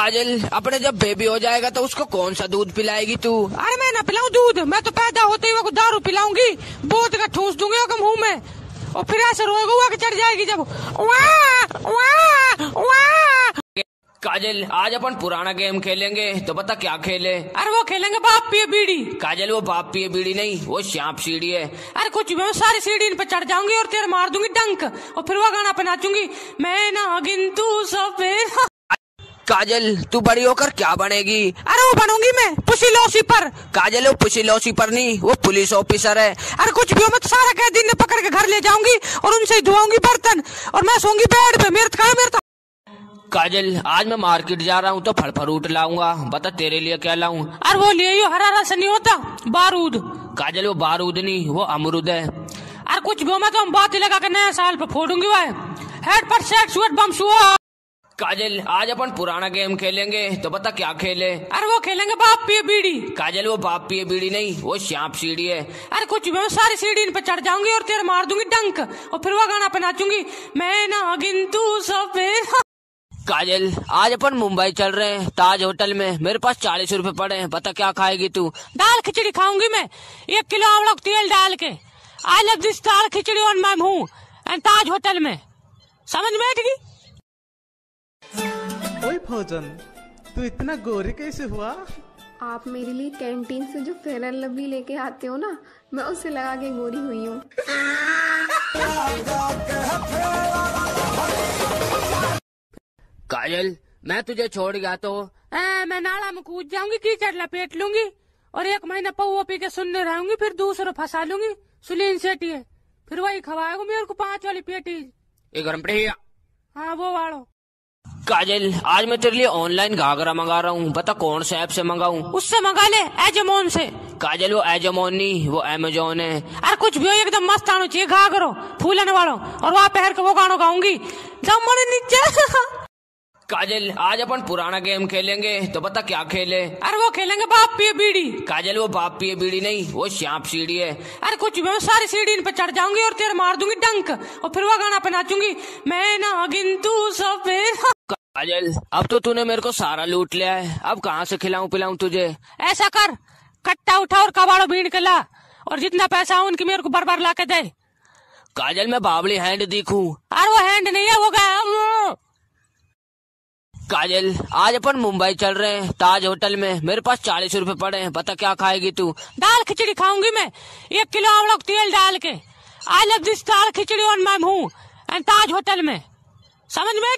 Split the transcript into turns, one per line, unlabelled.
काजल अपने जब बेबी हो जाएगा तो उसको कौन सा दूध पिलाएगी तू?
अरे मैं ना पिलाऊं दूध मैं तो पैदा होते ही वो दारू पिलाऊँगी। बोत का ठूस दूँगी मुँह में। और फिर ऐसे रोएगा हुआ कि चढ़ जाएगी जब वाह वाह वाह
काजल आज अपन पुराना गेम खेलेंगे तो बता क्या खेले?
अरे वो खेलेंगे बाप पिए बीड़ी।
काजल वो बाप पिए बीड़ी नहीं वो श्याप सीढ़ी है।
अरे कुछ मैं सारी सीढ़ी इन पे चढ़ जाऊँगी और तेरे मार दूँगी डंक। और फिर वो गाना पे नाचूँगी मैं ना गिनतू सब
काजल तू बड़ी होकर क्या बनेगी?
अरे वो बनूँगी मैं पुसी लौसी पर।
काजल वो पुसी लौसी पर नहीं वो पुलिस ऑफिसर है।
अरे कुछ भी हो मैं तो सारा कैदी ने पकड़ के घर ले जाऊँगी और उनसे धुआऊँगी बर्तन और मैं सोऊँगी बेड पे। मेरे तो कहा मेरे तो
काजल आज मैं मार्केट जा रहा हूँ तो फल फ्रूट लाऊँगा। बता तेरे लिए क्या लाऊं?
अरे वो लिए हरा रस नहीं होता बारूद।
काजल वो बारूद नहीं वो अमरूद है।
अरे कुछ भी हो मैं तो हम बात लगा के नया साल पे फोड़ूँगी वह। हेड पर सेक्स बम हुआ
काजल आज अपन पुराना गेम खेलेंगे तो बता क्या खेले?
अरे वो खेलेंगे बाप पिए बीड़ी।
काजल वो बाप पिए बीड़ी नहीं वो श्याप सीढ़ी है।
अरे कुछ भी मैं सारी सीढ़ी इन पे चढ़ जाऊँगी और तेरे मार दूँगी डंक और फिर वो गाना पे नाचूँगी। मैं ना गिनतू सब
काजल आज अपन मुंबई चल रहे हैं ताज होटल में। मेरे पास चालीस रूपए पड़े हैं बता क्या खाएगी तू?
दाल खिचड़ी खाऊँगी मैं एक किलो का तेल डाल के। I love this dal khichdi on my मुँह एंड ताज होटल में। समझ में बैठ गई?
ओए भोजन। तू इतना गोरी कैसे हुआ?
आप मेरे लिए कैंटीन से जो फेयर एंड लवली लेके आते हो ना मैं उससे लगा के गोरी हुई हूँ।
काजल मैं तुझे छोड़ गया तो?
ए, मैं नाला में कूद जाऊँगी कीचड़ लपेट लूँगी और एक महीना पौवा पी के सुनने रहूँगी फिर दूसरों फंसा लूँगी सुलीन सेठी फिर वही खवाएगा मेरे को पाँच वाली पेटी।
ये गर्म पड़ेगा
हाँ वो वालो।
काजल आज मैं तेरे लिए ऑनलाइन घाघरा मंगा रहा हूँ। बता कौन से ऐप से मंगाऊं?
उससे मंगा ले एजमोन से।
काजल वो एजमोन नहीं वो एमेजोन है।
अरे कुछ भी हो एकदम मस्त आनो चाहिए घाघरो फूलन वालों। और वहाँ पहर के वो गानो गाऊँगी। जमन नीचे
काजल आज अपन पुराना गेम खेलेंगे तो बता क्या खेले?
अरे वो खेलेंगे बाप पिए बीड़ी।
काजल वो बाप पिए बीड़ी नहीं वो श्याप सीढ़ी है।
अरे कुछ भी मैं सारी सीढ़ी इन पे चढ़ जाऊँगी और तेरे मार दूँगी डंक। और फिर वो गाना पे नाचूँगी मैं ना गिनतू सब
काजल अब तो तूने मेरे को सारा लूट लिया है। अब कहाँ से खिलाऊं पिलाऊं तुझे?
ऐसा कर कट्टा उठा और कबाड़ो भीड़ के ला और जितना पैसा हो उनकी मेरे को बार बार ला के दे।
काजल मैं बाबली हैंड दिखूं।
अरे वो हैंड नहीं है वो गया
काजल आज अपन मुंबई चल रहे हैं ताज होटल में। मेरे पास चालीस रूपए पड़े हैं बता क्या खाएगी तू?
दाल खिचड़ी खाऊँगी मैं एक किलो आमड़ा का तेल डाल के। I love this dal khichdi on my मुँह एंड ताज होटल में। समझ में